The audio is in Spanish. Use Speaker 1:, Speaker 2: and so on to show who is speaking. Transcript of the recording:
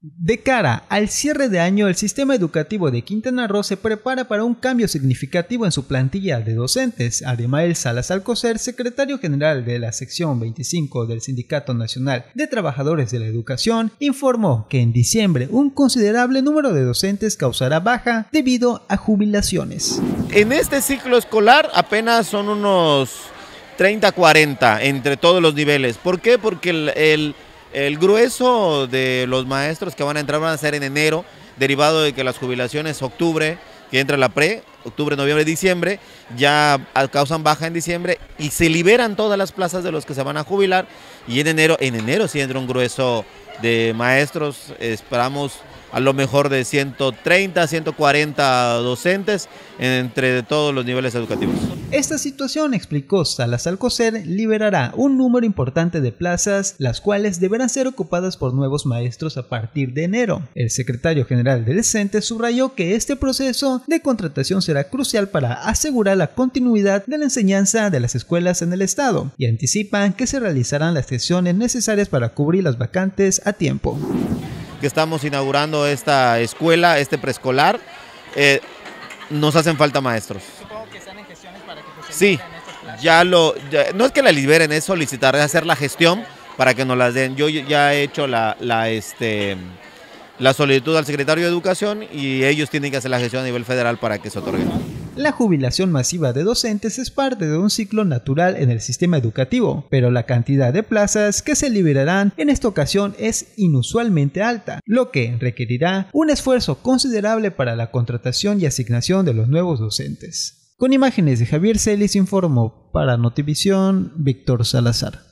Speaker 1: De cara al cierre de año, el sistema educativo de Quintana Roo se prepara para un cambio significativo en su plantilla de docentes. Además, Salas Alcocer, secretario general de la sección 25 del Sindicato Nacional de Trabajadores de la Educación, informó que en diciembre un considerable número de docentes causará baja debido a jubilaciones.
Speaker 2: En este ciclo escolar apenas son unos 30-40 entre todos los niveles. ¿Por qué? Porque el el grueso de los maestros que van a entrar van a ser en enero, derivado de que las jubilaciones octubre, que entra la pre, octubre, noviembre, diciembre, ya causan baja en diciembre y se liberan todas las plazas de los que se van a jubilar y en enero, en enero sí entra un grueso de maestros, esperamos a lo mejor de 130, 140 docentes entre todos los niveles educativos.
Speaker 1: Esta situación, explicó Salas Alcocer, liberará un número importante de plazas, las cuales deberán ser ocupadas por nuevos maestros a partir de enero. El secretario general del CENTE subrayó que este proceso de contratación será crucial para asegurar la continuidad de la enseñanza de las escuelas en el estado y anticipan que se realizarán las sesiones necesarias para cubrir las vacantes a tiempo
Speaker 2: que estamos inaugurando esta escuela, este preescolar, eh, nos hacen falta maestros. Supongo que están en gestiones para que se Sí, ya lo, no es que la liberen, es solicitar, es hacer la gestión para que nos las den. Yo ya he hecho la, la, este, la solicitud al secretario de Educación y ellos tienen que hacer la gestión a nivel federal para que se otorguen.
Speaker 1: La jubilación masiva de docentes es parte de un ciclo natural en el sistema educativo, pero la cantidad de plazas que se liberarán en esta ocasión es inusualmente alta, lo que requerirá un esfuerzo considerable para la contratación y asignación de los nuevos docentes. Con imágenes de Javier Celis informó para Notivisión Víctor Salazar.